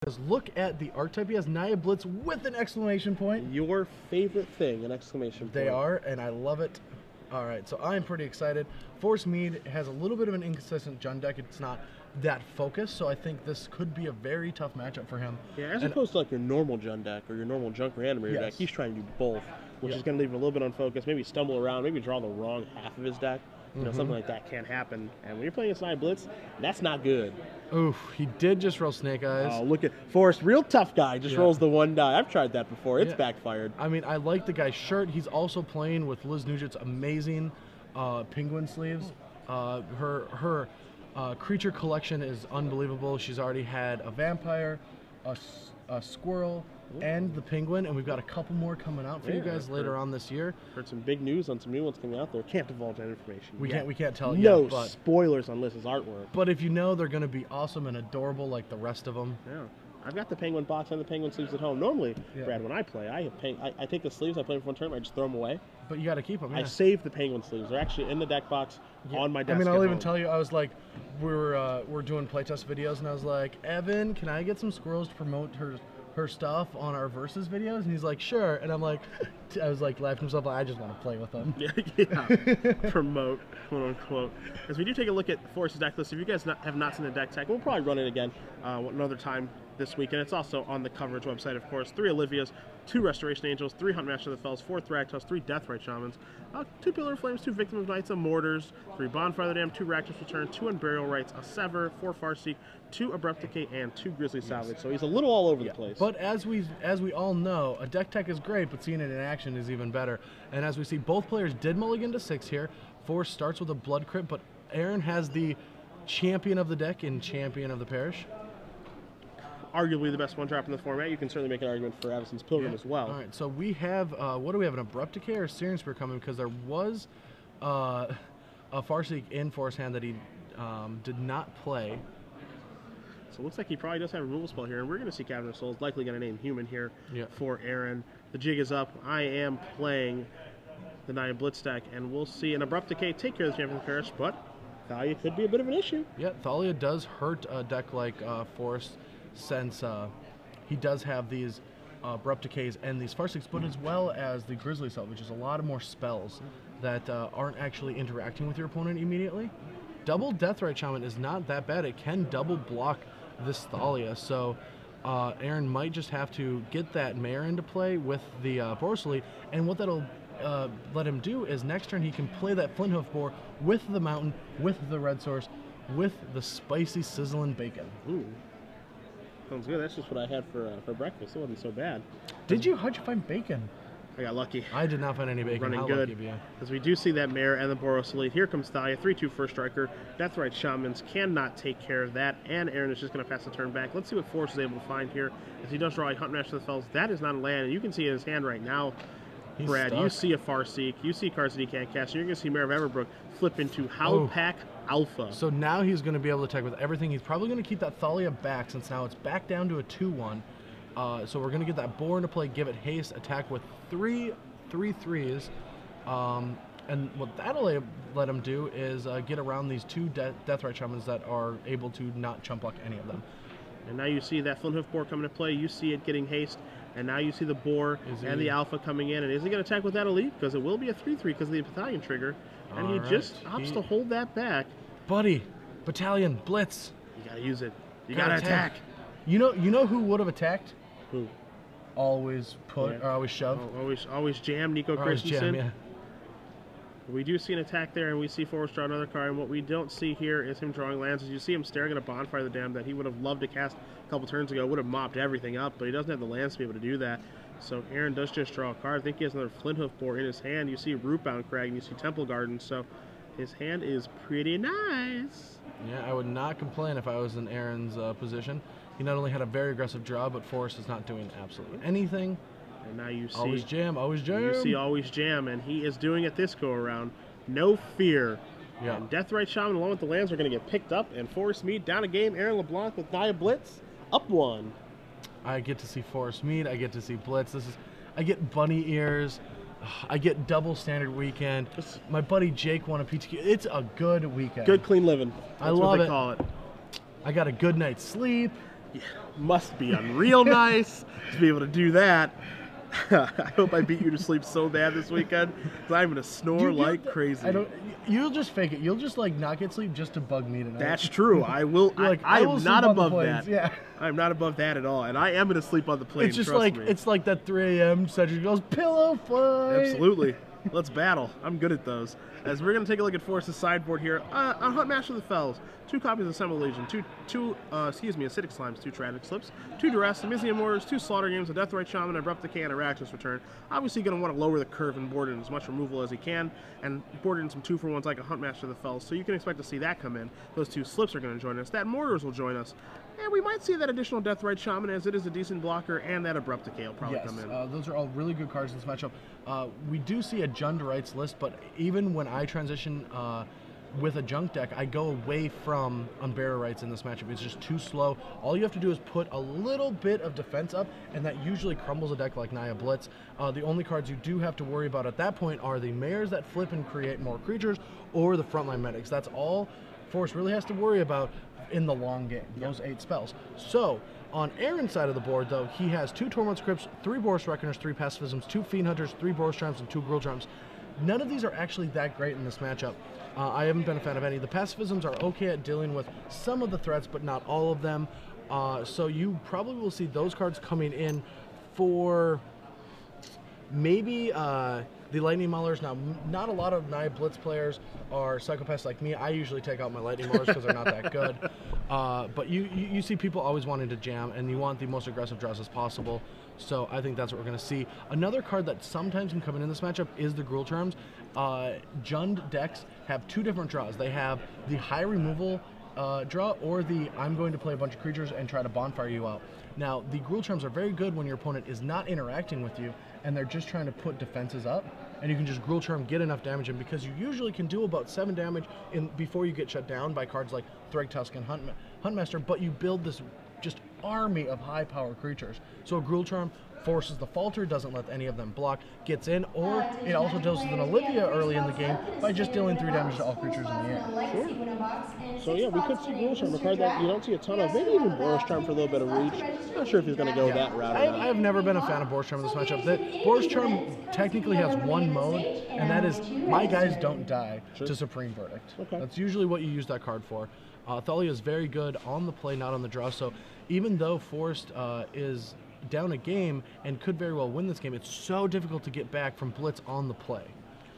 Because look at the archetype. He has Naya Blitz with an exclamation point. Your favorite thing, an exclamation point. They are, and I love it. All right, so I'm pretty excited. Forrest Mead has a little bit of an inconsistent Jund deck. It's not that focused, so I think this could be a very tough matchup for him. Yeah, as And- opposed to like your normal Jund deck or your normal Junk Reanimator deck, he's trying to do both, which Yeah. is going to leave him a little bit unfocused, maybe stumble around, maybe draw the wrong half of his deck. You know, Mm-hmm. something like that can happen. And when you're playing against Naya Blitz, that's not good. Oof, he did just roll Snake Eyes. Oh, look at Forrest, real tough guy, just Yeah. rolls the one die. I've tried that before. It's Yeah. backfired. I mean, I like the guy's shirt. He's also playing with Liz Nugent's amazing uh, penguin sleeves. Uh, her her uh, creature collection is unbelievable. She's already had a vampire, a, a squirrel, and the penguin, and we've got a couple more coming out for you Yeah, guys later on this year. Heard some big news on some new ones coming out there. Can't divulge that information. We yet. can't we can't tell No yet, but spoilers on Liz's artwork. but if you know they're going to be awesome and adorable like the rest of them. Yeah. I've got the penguin box and the penguin sleeves at home. Normally, Yeah. Brad, when I play, I have pen- I, I take the sleeves, I play them for one turn, I just throw them away. But you got to keep them. I Yeah. save the penguin sleeves. They're actually in the deck box on my desk. I mean, I'll even home. tell you, I was like, we're uh, we're doing playtest videos, and I was like, Evan, can I get some squirrels to promote her her stuff on our versus videos? And he's like, sure. And I'm like, I was like laughing to myself, I just want to play with them. Yeah, yeah. promote, quote unquote. As we do take a look at Forrest's deck list, if you guys not, have not seen the deck tech, we'll probably run it again uh, another time this week. And it's also on the coverage website, of course. Three Olivias, two Restoration Angels, three Huntmaster of the Fells, four Thragtusk, three Deathrite Shamans, uh, two Pillar of Flames, two Victim of Nights, a Mortars, three Bonfire of the Damned, two Rakdos Return, two Unburial Rites, a Sever, four Farseek, two Abrupt Decay, and two Grisly Salvage. So he's a little all over the place. But as we as we all know, a deck tech is great, but seeing it in action is even better. And as we see, both players did mulligan to six here. Forrest starts with a Blood Crypt, but Aaron has the champion of the deck and champion of the parish. Arguably the best one drop in the format. You can certainly make an argument for Avacyn's Pilgrim as well. All right, so we have uh, what do we have? An abrupt decay or a Searing Spear coming because there was uh, a Farseek in Forrest Hand that he um, did not play. So it looks like he probably does have a removal spell here, and we're going to see Cavern of Souls, likely going to name Human here Yeah. for Aaron. The jig is up. I am playing the Naya Blitz deck, and we'll see an Abrupt Decay take care of the Champion Parish, but Thalia could be a bit of an issue. Yeah, Thalia does hurt a deck like uh, Forrest since uh, he does have these uh, abrupt decays and these Farseeks, but as well as the Grisly Salvage, which is a lot of more spells that uh, aren't actually interacting with your opponent immediately. Double Deathrite Shaman is not that bad. It can double block this Thalia, so uh, Aaron might just have to get that Mayor into play with the uh, Boros Elite, and what that'll uh, let him do is next turn he can play that Flinthoof Boar with the Mountain, with the Red Source, with the spicy sizzling bacon. Ooh. Sounds good. That's just what I had for uh, for breakfast. It wasn't so bad. Did you? How'd you find bacon? I got lucky. I did not find any bacon. Running How good. As we do see that Mayor and the Boros Elite. Here comes Thalia, 3 2 first striker. Deathrite Shamans cannot take care of that, and Aaron is just going to pass the turn back. Let's see what Forrest is able to find here. As he does draw a Huntmaster of the Fells, that is not a land, and you can see in his hand right now, He's Brad, you see a Farseek, you see cards that he can't cast, and you're going to see Mayor of Avabruck flip into Oh. Howlpack Alpha. So now he's going to be able to attack with everything. He's probably going to keep that Thalia back since now it's back down to a 2 1. Uh, so we're going to get that boar into play, give it haste, attack with three three threes. Um, and what that'll let him do is uh, get around these two de- Deathrite Shamans that are able to not chump block any of them. And now you see that Flinthoof Boar coming to play. You see it getting haste. And now you see the Boar Is and he- the Alpha coming in. And is he going to attack with that Elite? Because it will be a 3 3 because of the Battalion trigger. And he All just opts He- to hold that back. Buddy, Battalion, Blitz. You got to use it. You Gotta got to attack. You know, you know who would have attacked? Who? Always put Yeah. or always shove. Oh, always, always jam Nico or always Christensen. jam, yeah. We do see an attack there, and we see Forrest draw another card. And what we don't see here is him drawing lands. As you see him staring at a bonfire of the Damned that he would have loved to cast a couple turns ago, would have mopped everything up, but he doesn't have the lands to be able to do that. So Aaron does just draw a card. I think he has another Flinthoof Boar in his hand. You see Rootbound Crag, and you see Temple Garden. So his hand is pretty nice. Yeah, I would not complain if I was in Aaron's uh, position. He not only had a very aggressive draw, but Forrest is not doing absolutely anything. And now you see Always jam, always jam. you see always jam, and he is doing it this go around. No fear. Yeah. And Deathrite Shaman along with the lands are going to get picked up and Forrest Mead down a game. Aaron LeBlanc with Naya Blitz up one. I get to see Forrest Mead. I get to see Blitz. This is, I get bunny ears. I get double standard weekend. My buddy Jake won a PTQ. It's a good weekend. Good clean living. That's I what love they it. call it. I got a good night's sleep. Yeah, must be unreal nice to be able to do that. I hope I beat you to sleep so bad this weekend because I'm gonna snore like crazy. I don't. You'll just fake it. You'll just like not get sleep just to bug me tonight. That's true. I will. I, like, I I will am not above that. yeah. I'm not above that at all, and I am gonna sleep on the plane. It's just like me. it's like that 3 a.m. Cedric goes pillow fight. Absolutely. Let's battle. I'm good at those. As we're going to take a look at Forrest's sideboard here, uh, on Huntmaster of the Fells, two copies of Assemble Legion, two, two, uh, excuse me, Acidic Slimes, two Tragic Slips, two Duress, a Mizzium Mortars, two Slaughter Games, a Deathrite Shaman, Abrupt Decay, and a Rakdos Return. Obviously, going to want to lower the curve and board in as much removal as he can, and board in some two for ones like a Huntmaster of the Fells. So you can expect to see that come in. Those two Slips are going to join us. That Mortars will join us. And we might see that additional Deathrite Shaman as it is a decent blocker, and that Abrupt Decay will probably Yes, come in. uh, those are all really good cards in this matchup. Uh, we do see a Jund Rights list, but even when I transition uh, with a junk deck, I go away from Unburial Rites in this matchup. It's just too slow. All you have to do is put a little bit of defense up, and that usually crumbles a deck like Naya Blitz. Uh, the only cards you do have to worry about at that point are the Mayors that flip and create more creatures, or the frontline medics. That's all Forrest really has to worry about in the long game, those eight spells. So, on Aaron's side of the board, though, he has two Tormod's Crypts, three Boros Reckoners, three Pacifisms, two Fiend Hunters, three Boros Charms, and two Gruul Charms. None of these are actually that great in this matchup. Uh, I haven't been a fan of any. The Pacifisms are okay at dealing with some of the threats, but not all of them. Uh, so you probably will see those cards coming in for maybe uh, the Lightning Maulers. Now, not a lot of Naya Blitz players are psychopaths like me. I usually take out my Lightning Maulers because they're not that good. Uh, but you, you, you see people always wanting to jam, and you want the most aggressive draws as possible. So I think that's what we're going to see. Another card that sometimes can come in in this matchup is the Gruul Charms. Uh, Jund decks have two different draws. They have the high removal uh, draw or the I'm going to play a bunch of creatures and try to bonfire you out. Now, the Gruul Charms are very good when your opponent is not interacting with you and they're just trying to put defenses up. And you can just Gruul Charm, get enough damage in because you usually can do about seven damage in before you get shut down by cards like Thragtusk and Hunt, Huntmaster, but you build this just army of high power creatures. So a Gruul Charm forces the falter, doesn't let any of them block, gets in, or it also deals with an Olivia early in the game by just dealing three damage to all creatures in the air. Sure. So yeah, we could see Gruul Charm, a card that you don't see a ton of. Maybe even Boros Charm for a little bit of reach. Not sure if he's going to go that route. I, or not. I have never been a fan of Boros Charm in this matchup. The Boros Charm technically has one mode, and that is my guys don't die to Supreme Verdict. Okay. That's usually what you use that card for. Uh, Thalia is very good on the play, not on the draw. So even though Forrest uh, is down a game and could very well win this game, it's so difficult to get back from Blitz on the play.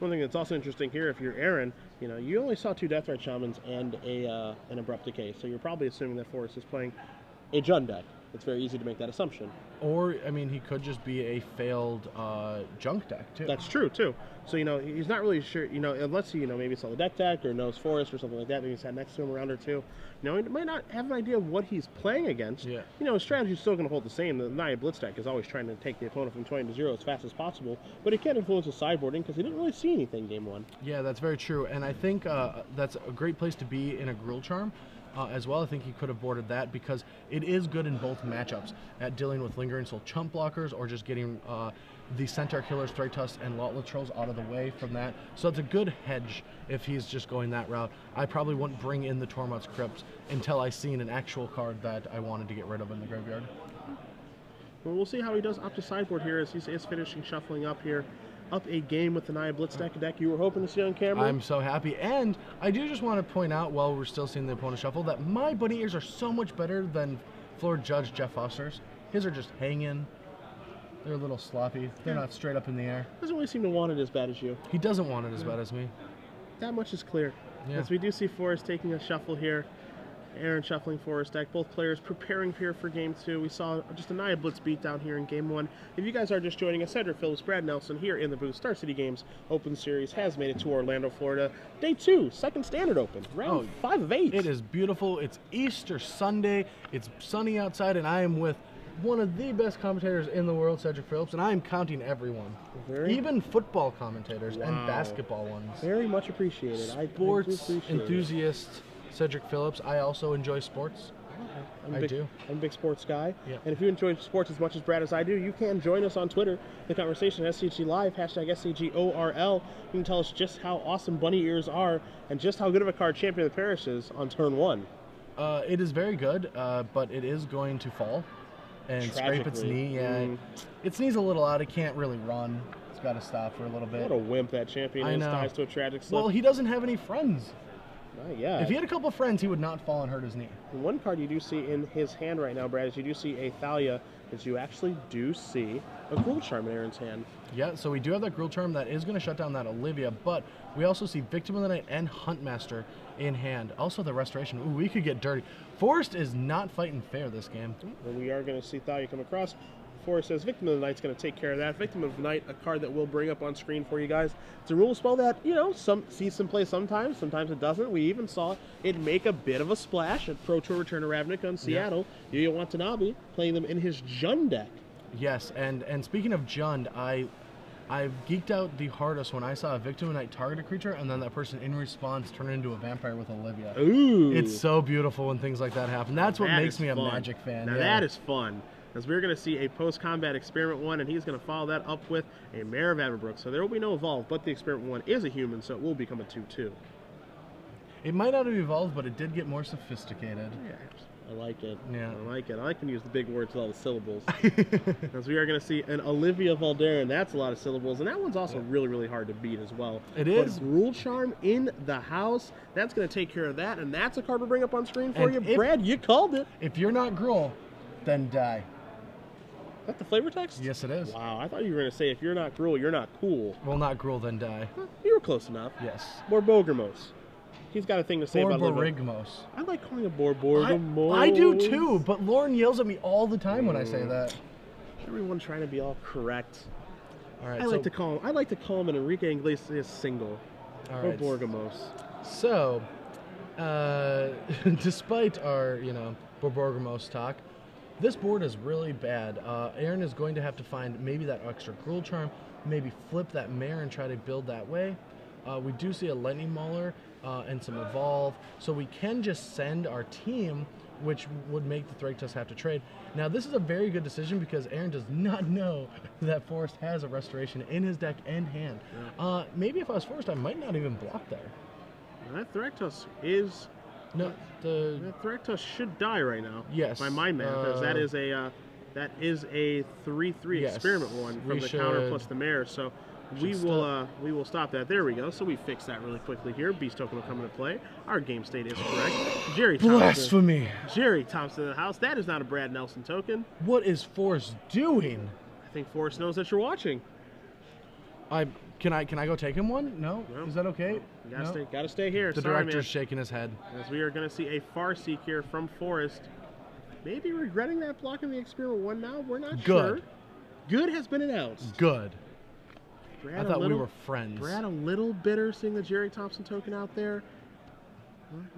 One thing that's also interesting here, if you're Aaron, you know, you only saw two death Deathrite Shamans and a uh, an Abrupt Decay, so you're probably assuming that Forrest is playing a Jund deck. It's very easy to make that assumption. Or, I mean, he could just be a failed uh, junk deck, too. That's true too. So you know he's not really sure. You know unless he you know maybe saw the deck deck or knows Forrest or something like that. Maybe he's had next to him a round or two. You know he might not have an idea of what he's playing against. Yeah. You know his strategy's still going to hold the same. The Naya Blitz deck is always trying to take the opponent from 20 to zero as fast as possible, but it can't influence his sideboarding because he didn't really see anything game one. Yeah, that's very true, and I think uh, that's a great place to be in a Gruul Charm. Uh, as well, I think he could have boarded that because it is good in both matchups at dealing with Lingering Soul chump blockers or just getting uh, the Centaur Killers, Thragtusk, and Lotleth Trolls out of the way from that. So it's a good hedge if he's just going that route. I probably wouldn't bring in the Tormod's Crypt until I seen an actual card that I wanted to get rid of in the graveyard. Well, we'll see how he does up to sideboard here as he's is finishing shuffling up here. Up a game with the Naya Blitz deck, a deck you were hoping to see on camera. I'm so happy. And I do just want to point out while we're still seeing the opponent shuffle that my bunny ears are so much better than floor judge Jeff Foster's. His are just hanging. They're a little sloppy. They're not straight up in the air. Doesn't really seem to want it as bad as you. He doesn't want it as bad as me. That much is clear. Yeah. As we do see Forrest taking a shuffle here. Aaron shuffling Forrest deck. Both players preparing here for game two. We saw just a Naya Blitz beat down here in game one. If you guys are just joining us, Cedric Phillips, Brad Nelson here in the booth. Star City Games Open Series has made it to Orlando, Florida. Day two, second standard open. Round Oh, five of eight. It is beautiful. It's Easter Sunday. It's sunny outside, and I am with one of the best commentators in the world, Cedric Phillips, and I am counting everyone. Very- Even football commentators Wow. and basketball ones. Very much appreciated. I- I Sports appreciate it. enthusiast Cedric Phillips. I also enjoy sports. I'm I big, do. I'm a big sports guy. Yeah. And if you enjoy sports as much as Brad as I do, you can join us on Twitter. The conversation SCG Live, hashtag SCGORL. You can tell us just how awesome bunny ears are and just how good of a card Champion of the Parish is on turn one. Uh, it is very good, uh, but it is going to fall and scrape its knee. Yeah, Mm. its knee's a little out. It can't really run. It's got to stop for a little bit. What a wimp that champion I is. know. Dies to a tragic slip. Well, he doesn't have any friends. Not yet. If he had a couple friends, he would not fall and hurt his knee. One card you do see in his hand right now, Brad, is you do see a Thalia, is you actually do see a Gruul Charm in Aaron's hand. Yeah, so we do have that Gruul Charm that is going to shut down that Olivia, but we also see Victim of the Night and Huntmaster in hand. Also the Restoration. Ooh, we could get dirty. Forrest is not fighting fair this game. And we are going to see Thalia come across. Forrest says Victim of the Night's going to take care of that. Victim of the Night, a card that we'll bring up on screen for you guys. It's a rule spell that, you know, some sees some play sometimes, sometimes it doesn't. We even saw it make a bit of a splash at Pro Tour Return to Ravnica in Seattle. Yuya Watanabe playing them in his Jund deck. Yes, and and speaking of Jund, I I've geeked out the hardest when I saw a Victim and I Night target a creature and then that person in response turned into a vampire with Olivia. Ooh. It's so beautiful when things like that happen. That's what That makes is me a fun. Magic fan. Now yeah. that is fun. Because we're going to see a post-combat experiment one, and he's going to follow that up with a Mayor of Avabruck. So there will be no evolve, but the experiment one is a human, so it will become a 2-2. It might not have evolved, but it did get more sophisticated. I like it. Yeah. I like it. I you use the big words with all the syllables. Because we are going to see an Olivia Voldaren. That's a lot of syllables, and that one's also really, really hard to beat as well. It But is. Gruul Charm in the house. That's going to take care of that, and that's a card we'll bring up on screen for And you. if- Brad, you called it. If you're not Gruul, then die. Is that the flavor text? Yes, it is. Wow, I thought you were going to say if you're not Gruul, you're not cool. Well, not Gruul, then die. Huh, You were close enough. Yes. Borborgamos. He's got a thing to say about Olivia. Borborygmos. I like calling it I, Borborgamos. I do too, but Lauren yells at me all the time when I Mm. say that. Everyone trying to be all correct. All right, I so, like to call him. I like to call him an Enrique Iglesias single. all right. Borborgamos. So, uh, despite our, you know, Borborgamos talk, this board is really bad. Uh, Aaron is going to have to find maybe that extra Gruul Charm, maybe flip that Mayor and try to build that way. Uh, we do see a Lightning Mauler uh, and some Evolve, so we can just send our team, which would make the Thragtusk have to trade. Now, this is a very good decision because Aaron does not know that Forrest has a Restoration in his deck and hand. Uh, maybe if I was Forrest, I might not even block there. That Thragtusk is. No, the That Thragtusk should die right now. Yes, By my math, as that uh, a. Uh, that is a three-three Yes, experiment one from the counter plus the mayor. So we will stop. uh, we will stop that. There we go. So we fixed that really quickly here. Beast token will come into play. Our game state is correct. Jerry Thompson. blasphemy. Jerry Thompson in the house. That is not a Brad Nelson token. What is Forrest doing? I think Forrest knows that you're watching. I can I can I go take him one? No, No. is that okay? You gotta No? stay. Gotta stay here. The Sorry, director's man. shaking his head. As we are going to see a Farseek here from Forrest. Maybe regretting that block in the experiment one now. We're not Good. sure. Good has been announced. Good. Brad I thought we were friends. Brad a little bitter seeing the Jerry Thompson token out there.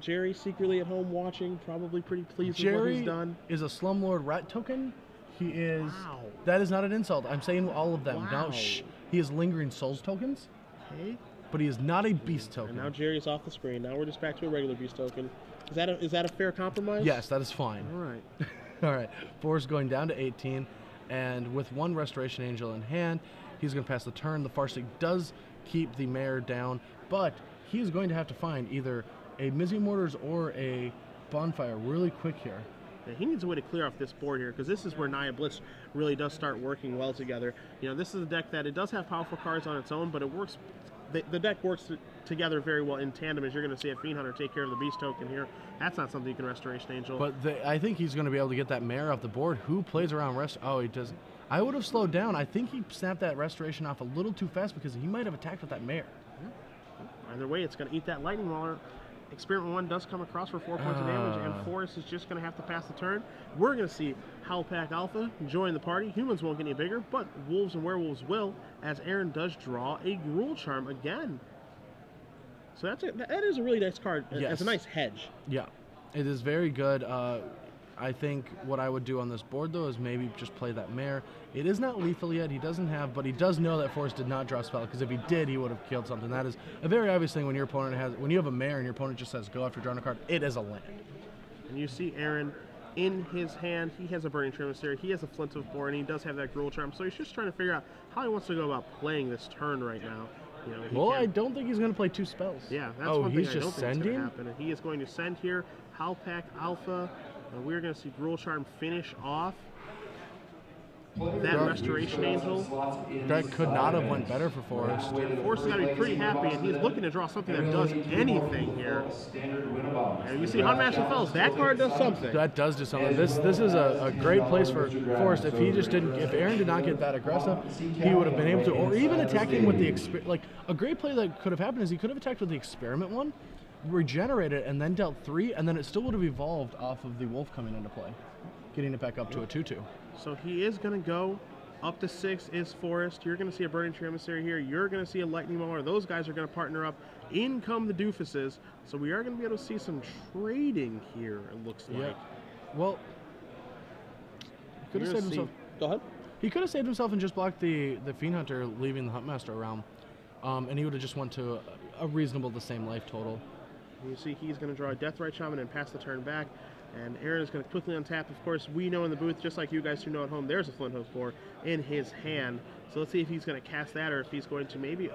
Jerry secretly at home watching, probably pretty pleased with what he's done. is a slumlord rat token. He is. Wow. That is not an insult. I'm saying all of them. Wow. Now, shh. He is lingering souls tokens, Okay. but he is not a beast And token. now Jerry's off the screen. Now we're just back to a regular beast token. Is that a, is that a fair compromise? yes, that is fine. All right. All right, Forrest is going down to 18, and with one Restoration Angel in hand, he's going to pass the turn. The Farsight does keep the Mayor down, but he's going to have to find either a Mizzium Mortars or a Bonfire really quick here. Yeah, he needs a way to clear off this board here because this is where Naya Blitz really does start working well together. You know, this is a deck that it does have powerful cards on its own, but it works. The, the deck works together very well in tandem. As you're going to see a Fiend Hunter take care of the Beast token here. That's not something you can Restoration Angel. But the, I think he's going to be able to get that Mayor off the board. Who plays around rest? Oh, he doesn't. I would have slowed down. I think he snapped that Restoration off a little too fast because he might have attacked with that Mayor. Either way, it's going to eat that Lightning Mauler. Experiment one does come across for four points of damage, and Ah. Forrest is just going to have to pass the turn. We're going to see Howlpack Alpha join the party. Humans won't get any bigger, but wolves and werewolves will, as Aaron does draw a Gruul Charm again. So that's a, that is a really nice card. It's Yes. a nice hedge. Yeah, it is very good. Uh, I think what I would do on this board though is maybe just play that mayor. It is not lethal yet. He doesn't have, but he does know that Forrest did not draw a spell because if he did, he would have killed something. That is a very obvious thing when your opponent has when you have a mayor and your opponent just says go after drawing a card. It is a land. And you see Aaron in his hand. He has a Burning-Tree Emissary. He has a Flinthoof Boar, and he does have that Gruul Charm. So he's just trying to figure out how he wants to go about playing this turn right now. You know, Well, can't- I don't think he's going to play two spells. Yeah, that's oh, one he's thing I don't just think is going to happen. And he is going to send here Howlpack Alpha. Uh, we're going to see Gruul Charm finish off that. Restoration Angel. That could not have went better for Forrest. Forrest has got to be pretty happy, and he's looking to draw something that does anything here. And you see Huntmaster Fells, that card does something. That does do something. This this is a, a great place for Forrest. If he just didn't, if Aaron did not get that aggressive, he would have been able to, or even attacking with the like a great play that could have happened is he could have attacked with the experiment one, regenerated, and then dealt three, and then it still would have evolved off of the wolf coming into play, getting it back up to a two-two. So he is going to go up to six is Forrest. You're going to see a Burning Tree Emissary here. You're going to see a Lightning Mauler. Those guys are going to partner up. In come the Doofuses. So we are going to be able to see some trading here, it looks like. Yeah. Well, he could have saved himself. Go ahead. He could have saved himself and just blocked the the Fiend Hunter, leaving the Huntmaster around, um, and he would have just went to a, a reasonable the same life total. You see he's going to draw a Deathrite Shaman and pass the turn back. And Aaron is going to quickly untap. Of course, we know in the booth, just like you guys who know at home, there's a Flinthoof Boar in his hand. So let's see if he's going to cast that or if he's going to maybe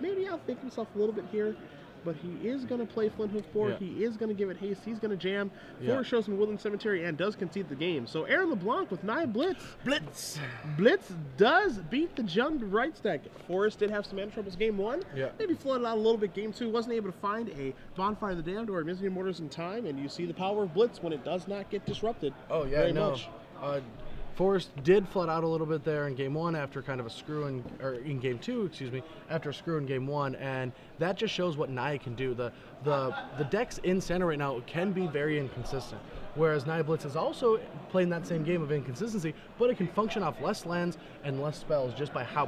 maybe outthink himself a little bit here. But he is going to play Flint Hook 4. Yeah. He is going to give it haste. He's going to jam. Yeah. Shows in Woodland Cemetery and does concede the game. So Aaron LeBlanc with Naya Blitz. Blitz. Blitz does beat the Jund right stack. Forrest did have some mana troubles game one. Yeah. Maybe flooded out a little bit game two. Wasn't able to find a Bonfire of the Damned or a Mizzium Mortars in time. And you see the power of Blitz when it does not get disrupted. Oh yeah, very no. much. Uh, Forrest did flood out a little bit there in game one after kind of a screw in, or in game two, excuse me, after a screw in game one, and that just shows what Naya can do. The the the decks in center right now can be very inconsistent. Whereas Naya Blitz is also playing that same game of inconsistency, but it can function off less lands and less spells just by how